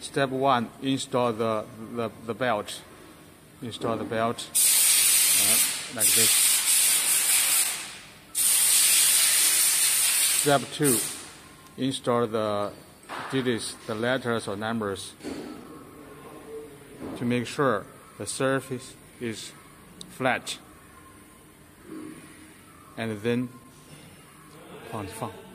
Step one, install the, the, the belt. Install the belt uh, like this. Step two, install the digits, the letters or numbers to make sure the surface is flat. And then 放放。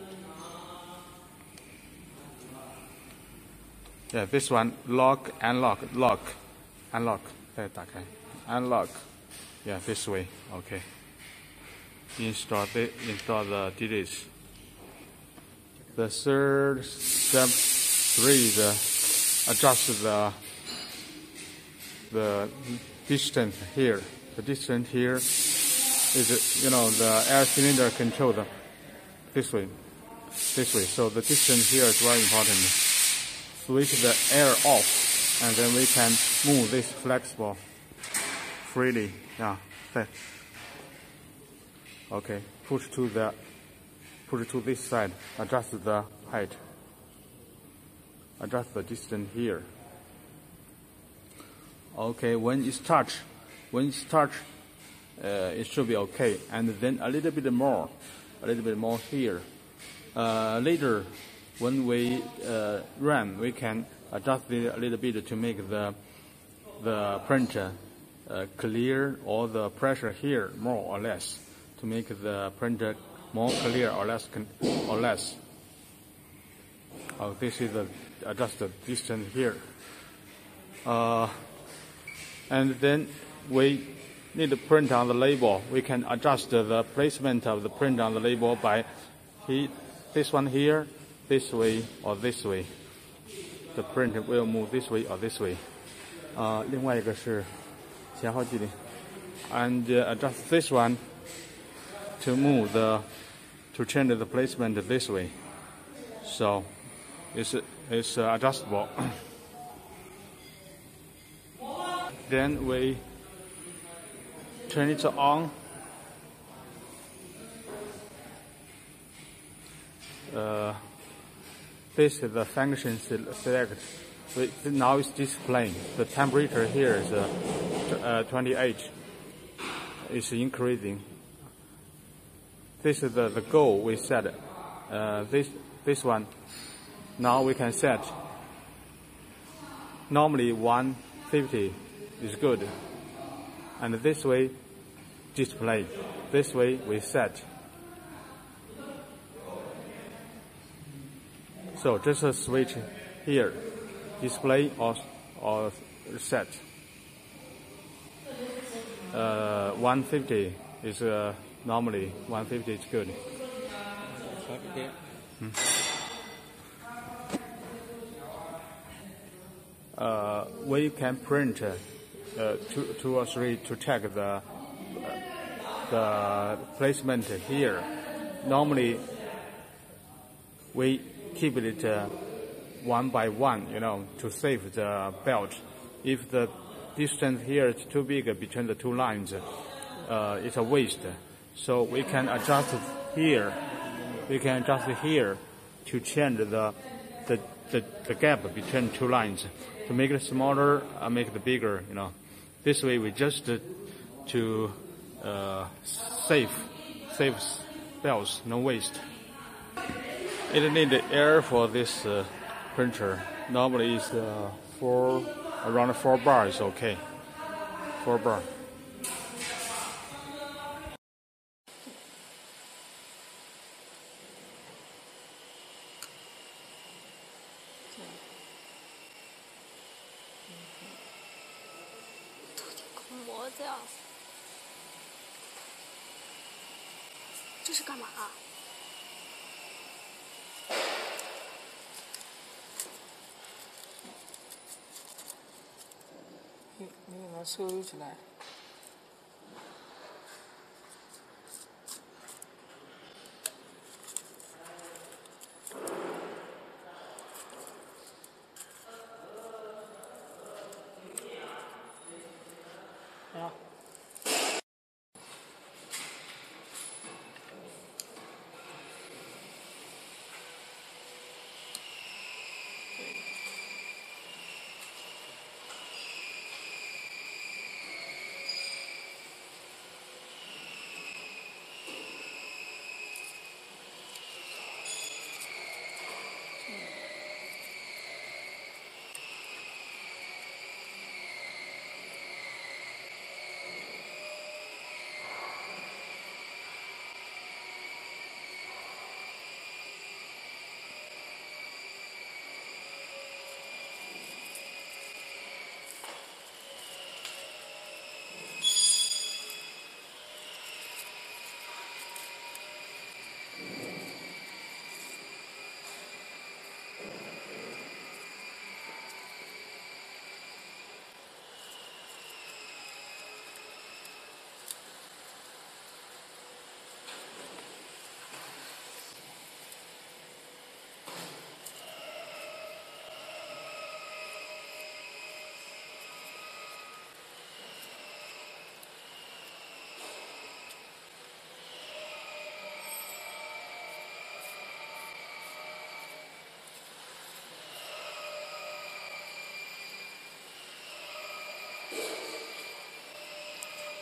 Yeah, this one lock, unlock, lock, unlock. 再打开，unlock. Yeah, this way. Okay. Install the install the digits. The third step three is uh, adjust the the distance here. The distance here is you know the air cylinder control the this way, this way. So the distance here is very important. Switch the air off, and then we can move this flexible freely. Yeah. Okay, push to the push to this side. Adjust the height. Adjust the distance here. Okay, when it's touch, when it's touch, uh, it should be okay, and then a little bit more a little bit more here. Uh, later, when we uh, run, we can adjust it a little bit to make the the printer uh, clear or the pressure here more or less to make the printer more clear or less or less. Oh, this is the adjusted distance here. Uh, and then we need to print on the label, we can adjust the placement of the print on the label by this one here, this way or this way. The print will move this way or this way. 啊、uh,，另外一个是前后距离，and uh, adjust this one to move the to change the placement this way. So it's it's uh, adjustable. then we turn it on. Uh, this is the function select. now it's displaying. The temperature here is uh, uh, 28. It's increasing. This is the, the goal we set. Uh, this this one. Now we can set. Normally 150 is good, and this way display. This way we set. So just a switch here, display or, or set. Uh, 150 is uh, normally 150 is good. Hmm. Uh, we can print uh, two, two or three to check the the placement here. Normally, we keep it uh, one by one, you know, to save the belt. If the distance here is too big between the two lines, uh, it's a waste. So we can adjust here. We can adjust here to change the the, the, the gap between two lines to make it smaller, uh, make it bigger. You know, this way we just uh, to uh, save, saves bells, no waste. It needs air for this uh, printer. Normally it's uh, four, around four bar is okay. Four bar. 这是干嘛？你 收起来。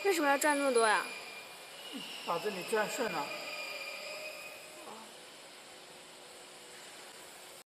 为什么要赚那么多呀？老子你赚顺了。